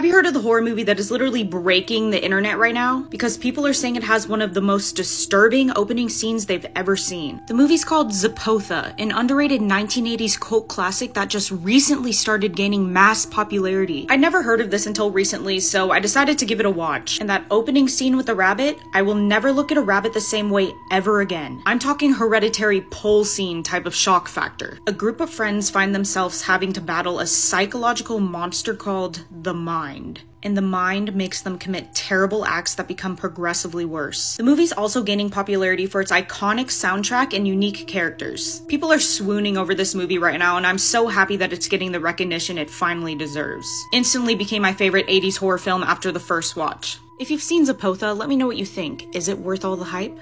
Have you heard of the horror movie that is literally breaking the internet right now? Because people are saying it has one of the most disturbing opening scenes they've ever seen. The movie's called Zepotha, an underrated 1980s cult classic that just recently started gaining mass popularity. I'd never heard of this until recently, so I decided to give it a watch. And that opening scene with the rabbit, I will never look at a rabbit the same way ever again. I'm talking hereditary pole scene type of shock factor. A group of friends find themselves having to battle a psychological monster called the Mind mind, and the mind makes them commit terrible acts that become progressively worse. The movie's also gaining popularity for its iconic soundtrack and unique characters. People are swooning over this movie right now, and I'm so happy that it's getting the recognition it finally deserves. Instantly became my favorite 80s horror film after the first watch. If you've seen Zepotha, let me know what you think. Is it worth all the hype?